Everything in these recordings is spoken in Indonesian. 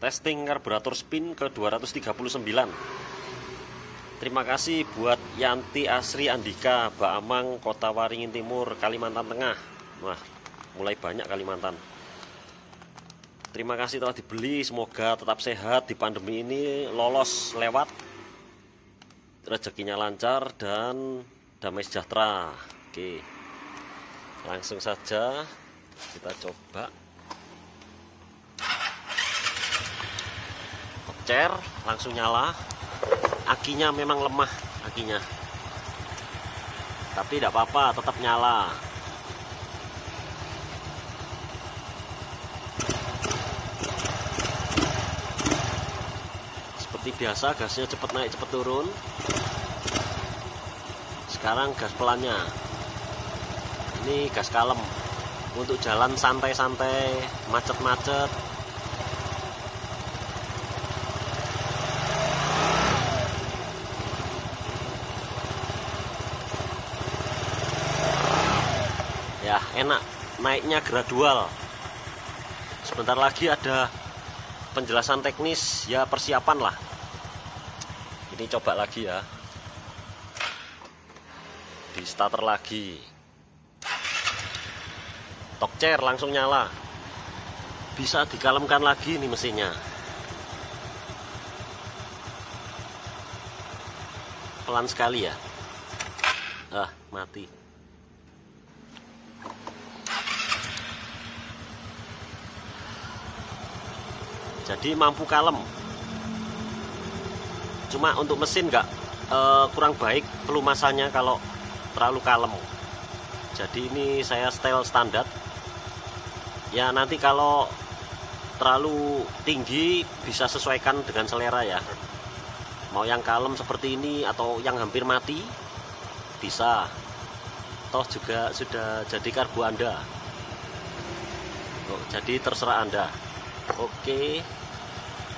testing karburator spin ke 239 terima kasih buat Yanti Asri Andika Baamang Kota Waringin Timur Kalimantan Tengah. Wah mulai banyak Kalimantan. Terima kasih telah dibeli semoga tetap sehat di pandemi ini lolos lewat. Rezekinya lancar dan damai sejahtera. Oke langsung saja kita coba cer langsung nyala. Akinya memang lemah akinya. Tapi tidak apa-apa tetap nyala. Seperti biasa gasnya cepat naik cepat turun. Sekarang gas pelannya. Ini gas kalem. Untuk jalan santai-santai macet-macet ya enak naiknya gradual. Sebentar lagi ada penjelasan teknis ya persiapan lah. Ini coba lagi ya. Di starter lagi. Tok chair langsung nyala. Bisa dikalemkan lagi nih mesinnya. Pelan sekali ya. Ah mati jadi mampu kalem. Cuma untuk mesin nggak uh, kurang baik pelumasannya kalau terlalu kalem. Jadi ini saya style standar. Ya nanti kalau terlalu tinggi bisa sesuaikan dengan selera ya. Mau yang kalem seperti ini atau yang hampir mati bisa. Toh juga sudah jadi karbu anda. Oh, jadi terserah anda. Oke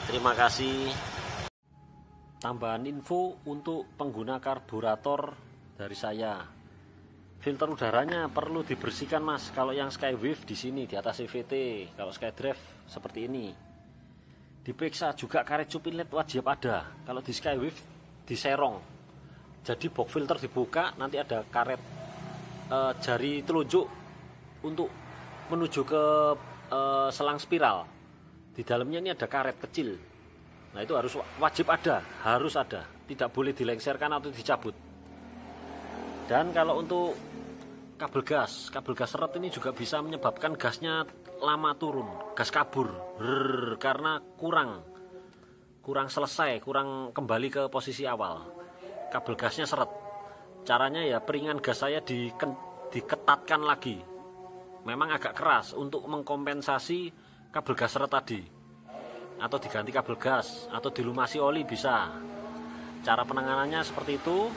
terima kasih. Tambahan info untuk pengguna karburator dari saya. Filter udaranya perlu dibersihkan mas. Kalau yang Skywave di sini di atas CVT kalau Skydrive seperti ini. Diperiksa juga karet cup inlet wajib ada. Kalau di Skywave diserong. Jadi box filter dibuka nanti ada karet e, jari telunjuk untuk menuju ke e, selang spiral di dalamnya ini ada karet kecil. Nah itu harus wajib ada harus ada. Tidak boleh dilengserkan atau dicabut. Dan kalau untuk kabel gas kabel gas seret ini juga bisa menyebabkan gasnya lama turun. Gas kabur. Rrr, karena kurang. Kurang selesai kurang kembali ke posisi awal. Kabel gasnya seret. Caranya ya peringan gas saya di, diketatkan lagi. Memang agak keras untuk mengkompensasi kabel gas seret tadi. Atau diganti kabel gas atau dilumasi oli bisa. Cara penanganannya seperti itu.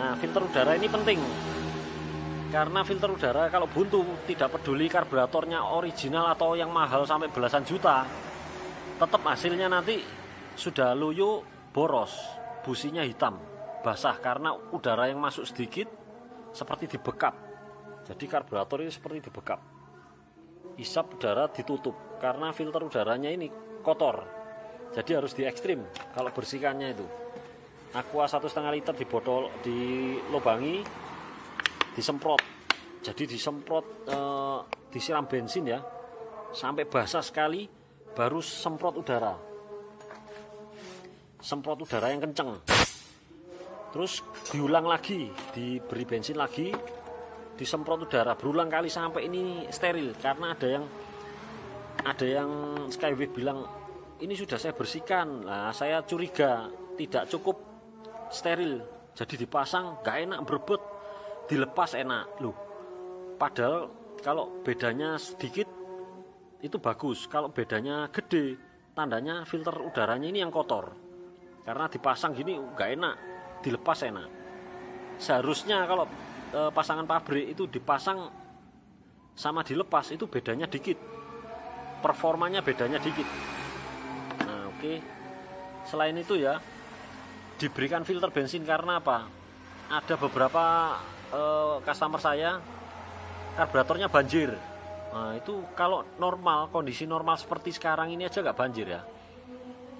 Nah filter udara ini penting. Karena filter udara kalau buntu tidak peduli karburatornya original atau yang mahal sampai belasan juta tetap hasilnya nanti sudah loyo boros businya hitam basah karena udara yang masuk sedikit seperti dibekap. Jadi karburator ini seperti dibekap isap udara ditutup karena filter udaranya ini kotor. Jadi harus di ekstrim kalau bersihkannya itu. Aqua satu setengah liter di botol di lobangi disemprot. Jadi disemprot e, disiram bensin ya sampai basah sekali baru semprot udara. Semprot udara yang kenceng. Terus diulang lagi diberi bensin lagi disemprot udara berulang kali sampai ini steril karena ada yang ada yang Skyway bilang ini sudah saya bersihkan. Nah saya curiga tidak cukup steril. Jadi dipasang gak enak berebut dilepas enak. Loh padahal kalau bedanya sedikit itu bagus. Kalau bedanya gede tandanya filter udaranya ini yang kotor. Karena dipasang gini nggak enak dilepas enak. Seharusnya kalau e, pasangan pabrik itu dipasang sama dilepas itu bedanya dikit. Performanya bedanya dikit. Nah oke. Okay. selain itu ya diberikan filter bensin karena apa? Ada beberapa uh, customer saya karburatornya banjir. Nah itu kalau normal kondisi normal seperti sekarang ini aja nggak banjir ya.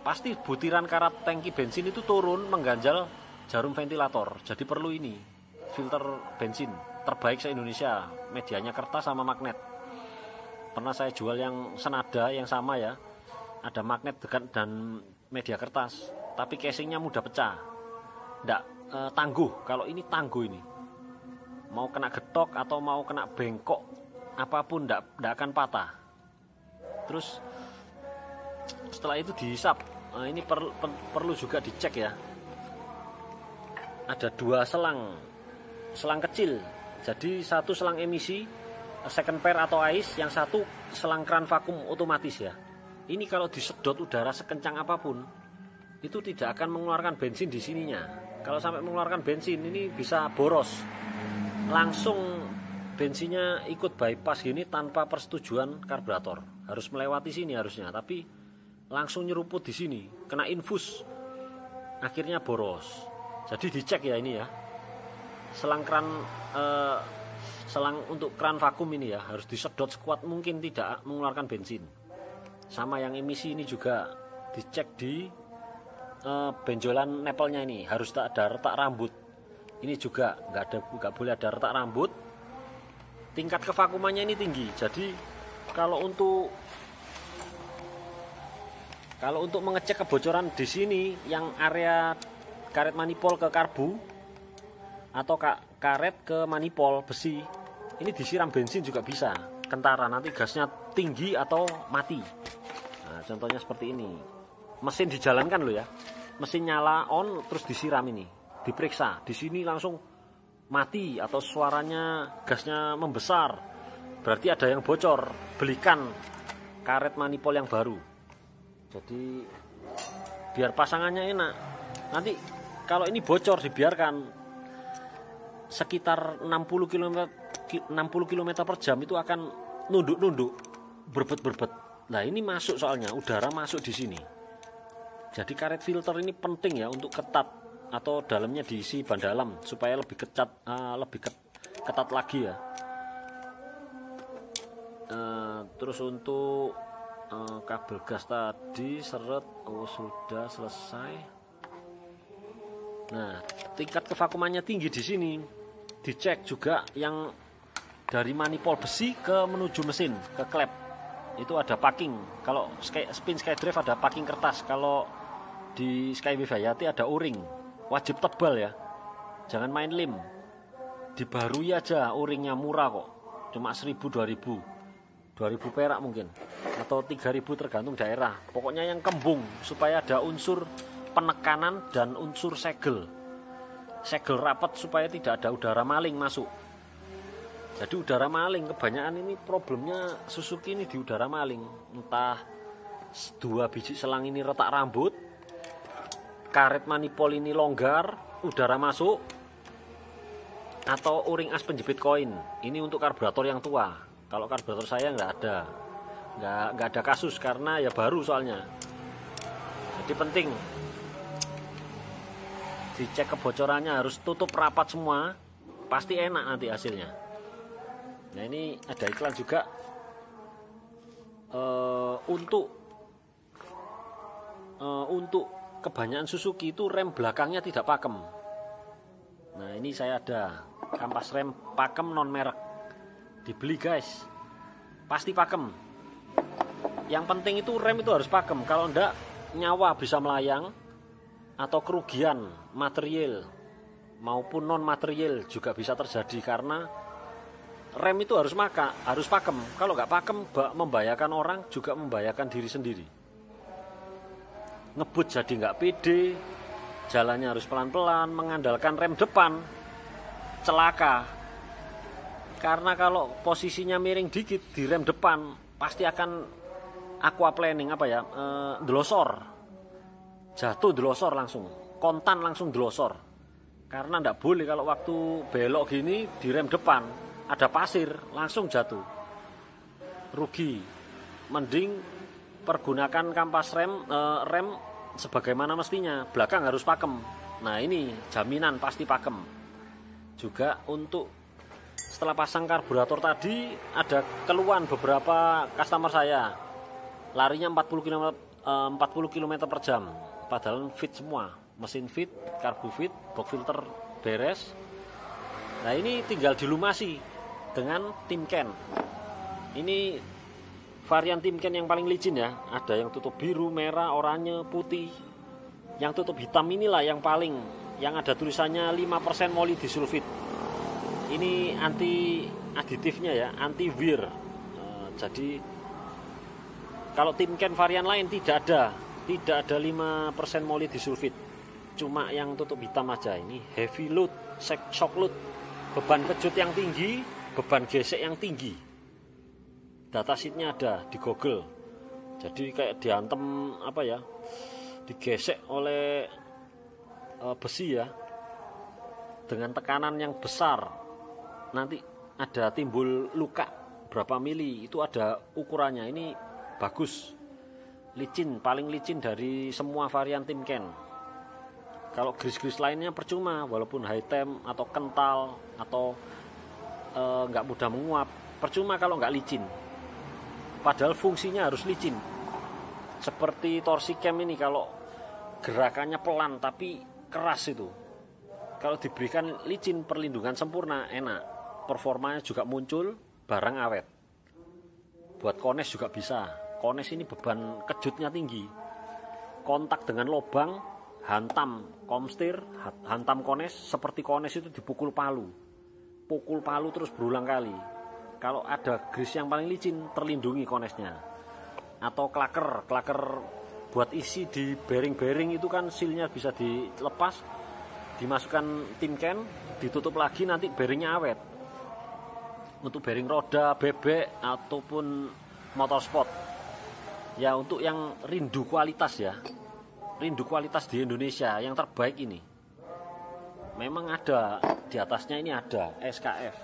Pasti butiran karat tangki bensin itu turun mengganjal jarum ventilator. Jadi perlu ini filter bensin terbaik se Indonesia medianya kertas sama magnet. Pernah saya jual yang senada yang sama ya. Ada magnet dan media kertas tapi casingnya mudah pecah. Ndak eh, tangguh. Kalau ini tangguh ini. Mau kena getok atau mau kena bengkok apa pun tidak akan patah. Terus setelah itu dihisap. Nah, ini per, per, perlu juga dicek ya. Ada dua selang selang kecil. Jadi satu selang emisi second pair atau ice yang satu selang kran vakum otomatis ya. Ini kalau disedot udara sekencang apa pun itu tidak akan mengeluarkan bensin di sininya. Kalau sampai mengeluarkan bensin ini bisa boros. Langsung bensinnya ikut bypass gini tanpa persetujuan karburator. Harus melewati sini harusnya tapi langsung nyeruput di sini kena infus akhirnya boros. Jadi dicek ya ini ya selang kran eh, selang untuk kran vakum ini ya harus disedot sekuat mungkin tidak mengeluarkan bensin. Sama yang emisi ini juga dicek di eh, benjolan nepelnya ini. Harus tak ada retak rambut. Ini juga nggak ada nggak boleh ada retak rambut. Tingkat kevakumannya ini tinggi. Jadi kalau untuk kalau untuk mengecek kebocoran di sini yang area karet manipol ke karbu atau karet ke manipol besi. Ini disiram bensin juga bisa. Kentara nanti gasnya tinggi atau mati. Nah, contohnya seperti ini. Mesin dijalankan loh ya. Mesin nyala on terus disiram ini. Diperiksa. Di sini langsung mati atau suaranya gasnya membesar. Berarti ada yang bocor. Belikan karet manipol yang baru. Jadi biar pasangannya enak. Nanti kalau ini bocor dibiarkan sekitar 60 km 60 km per jam itu akan nunduk-nunduk berbet-berbet. Nah ini masuk soalnya udara masuk di sini. Jadi karet filter ini penting ya untuk ketat atau dalamnya diisi ban dalam supaya lebih kecat uh, lebih ketat lagi ya. Uh, terus untuk uh, kabel gas tadi seret oh sudah selesai. Nah tingkat kevakumannya tinggi di sini dicek juga yang dari manipol besi ke menuju mesin ke klep. Itu ada packing kalau spin skydrive ada packing kertas. Kalau di Skyway Hayati ada o-ring. Wajib tebal ya. Jangan main lim. Dibarui aja o-ringnya murah kok. Cuma 1000 2000 2000 perak mungkin. Atau 3000 tergantung daerah. Pokoknya yang kembung supaya ada unsur penekanan dan unsur segel segel rapat supaya tidak ada udara maling masuk jadi udara maling kebanyakan ini problemnya Suzuki ini di udara maling entah dua biji selang ini retak rambut karet manipol ini longgar, udara masuk, atau o-ring as penjepit koin. Ini untuk karburator yang tua. Kalau karburator saya nggak ada, nggak nggak ada kasus karena ya baru soalnya. Jadi penting dicek kebocorannya harus tutup rapat semua, pasti enak nanti hasilnya. Nah ini ada iklan juga uh, untuk uh, untuk kebanyakan Suzuki itu rem belakangnya tidak pakem. Nah ini saya ada kampas rem pakem non merek. Dibeli guys, pasti pakem. Yang penting itu rem itu harus pakem. Kalau enggak nyawa bisa melayang atau kerugian material maupun non material juga bisa terjadi karena rem itu harus maka harus pakem. Kalau nggak pakem membahayakan orang juga membahayakan diri sendiri. Ngebut jadi nggak pede jalannya harus pelan-pelan mengandalkan rem depan celaka. Karena kalau posisinya miring dikit di rem depan pasti akan aqua planning apa ya e, jatuh delosor langsung. Kontan langsung delosor karena ndak boleh kalau waktu belok gini di rem depan ada pasir langsung jatuh. Rugi. Mending pergunakan kampas rem e, rem sebagaimana mestinya. Belakang harus pakem. Nah ini jaminan pasti pakem. Juga untuk setelah pasang karburator tadi ada keluhan beberapa customer saya. Larinya 40 km 40 km per jam padahal fit semua. Mesin fit karbu fit box filter beres. Nah ini tinggal dilumasi dengan tim can ini varian tim can yang paling licin ya. Ada yang tutup biru merah oranye putih. Yang tutup hitam inilah yang paling yang ada tulisannya 5% moli disulfit. Ini anti aditifnya ya anti wear. Uh, jadi kalau tim can varian lain tidak ada tidak ada 5% moli disulfit cuma yang tutup hitam aja ini. Heavy load shock load. Beban kejut yang tinggi beban gesek yang tinggi. Data sheetnya ada di google. Jadi kayak diantem apa ya digesek oleh uh, besi ya. Dengan tekanan yang besar. Nanti ada timbul luka berapa mili. Itu ada ukurannya. Ini bagus licin paling licin dari semua varian tim Ken. Kalau gris-gris lainnya percuma walaupun high temp atau kental atau e, nggak e, mudah menguap. Percuma kalau nggak licin. Padahal fungsinya harus licin. Seperti torsi cam ini kalau gerakannya pelan tapi keras itu. Kalau diberikan licin perlindungan sempurna enak. Performanya juga muncul barang awet. Buat kones juga bisa kones ini beban kejutnya tinggi. Kontak dengan lubang hantam komstir hantam kones seperti kones itu dipukul palu. Pukul palu terus berulang kali. Kalau ada gris yang paling licin terlindungi konesnya atau klaker klaker buat isi di bearing-bearing itu kan silnya bisa dilepas dimasukkan tim can ditutup lagi nanti bearingnya awet. Untuk bearing roda, bebek ataupun motorsport. Ya untuk yang rindu kualitas ya. Rindu kualitas di Indonesia yang terbaik ini. Memang ada di atasnya ini ada SKF.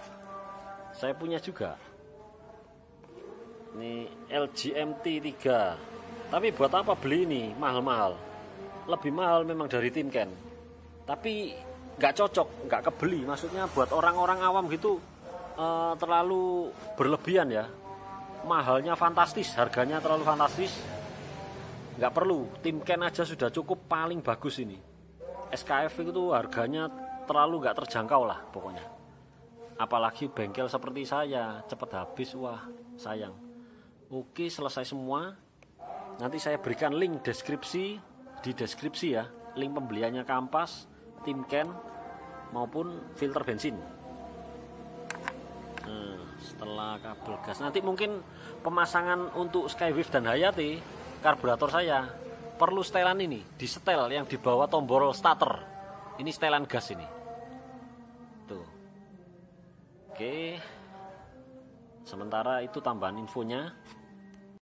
Saya punya juga. Ini LGMT 3. Tapi buat apa beli ini mahal-mahal? Lebih mahal memang dari tim Ken. Tapi nggak cocok, nggak kebeli. Maksudnya buat orang-orang awam gitu uh, terlalu berlebihan ya mahalnya fantastis harganya terlalu fantastis. Nggak perlu tim Ken aja sudah cukup paling bagus ini. SKF itu harganya terlalu nggak terjangkau lah pokoknya. Apalagi bengkel seperti saya cepat habis wah sayang. Oke selesai semua. Nanti saya berikan link deskripsi di deskripsi ya link pembeliannya kampas tim Ken maupun filter bensin setelah kabel gas. Nanti mungkin pemasangan untuk Skywave dan Hayati karburator saya perlu setelan ini di setel yang di bawah tombol starter. Ini setelan gas ini. Tuh. Oke. Sementara itu tambahan infonya